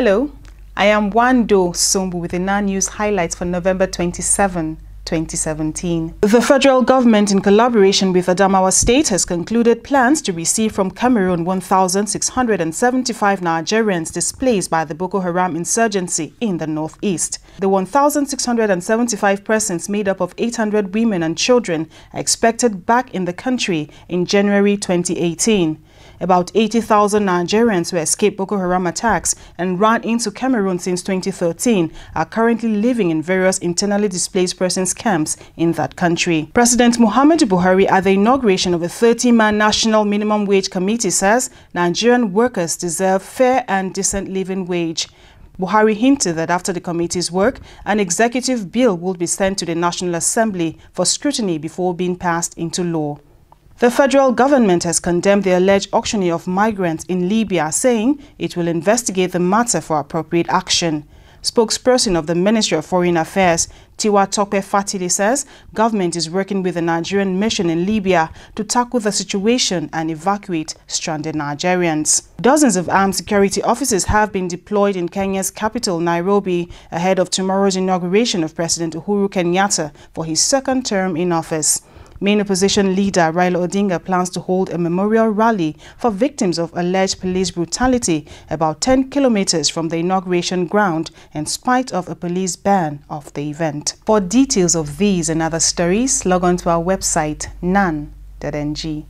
Hello, I am Wando Sombu with the NAN News highlights for November 27, 2017. The federal government, in collaboration with Adamawa State, has concluded plans to receive from Cameroon 1,675 Nigerians displaced by the Boko Haram insurgency in the northeast. The 1,675 persons, made up of 800 women and children, are expected back in the country in January 2018. About 80,000 Nigerians who escaped Boko Haram attacks and ran into Cameroon since 2013 are currently living in various internally displaced persons camps in that country. President Muhammadu Buhari at the inauguration of a 30-man national minimum wage committee says Nigerian workers deserve fair and decent living wage. Buhari hinted that after the committee's work, an executive bill would be sent to the National Assembly for scrutiny before being passed into law. The federal government has condemned the alleged auctioning of migrants in Libya, saying it will investigate the matter for appropriate action. Spokesperson of the Ministry of Foreign Affairs, Tiwa Tope Fatili says government is working with the Nigerian mission in Libya to tackle the situation and evacuate stranded Nigerians. Dozens of armed security officers have been deployed in Kenya's capital, Nairobi, ahead of tomorrow's inauguration of President Uhuru Kenyatta for his second term in office. Main opposition leader Raila Odinga plans to hold a memorial rally for victims of alleged police brutality about 10 kilometers from the inauguration ground in spite of a police ban of the event. For details of these and other stories, log on to our website nan.ng.